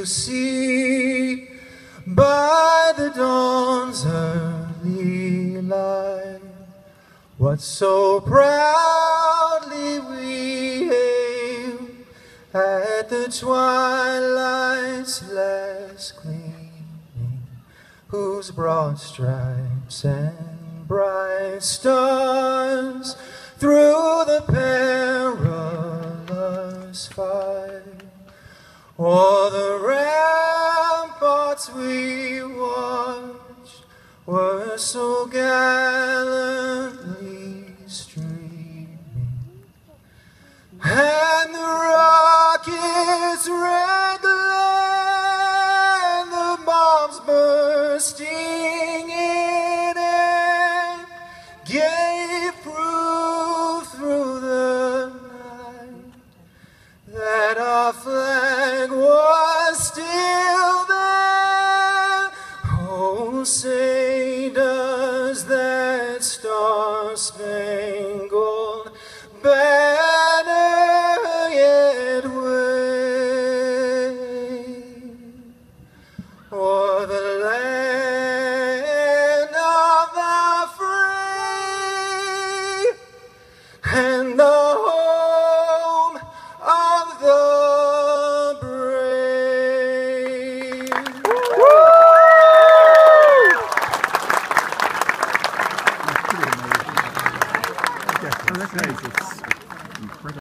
to see by the dawn's early light what so proudly we hailed at the twilight's last gleaming, whose broad stripes and bright stars through the perilous fight o'er the ramparts we watched were so gallantly streaming, and the rockets red glare, the bombs bursting in air, gave proof through the night that our flag Oh, say does that star spangled banner Pretty amazing. Yeah, oh, that's nice. It's incredible.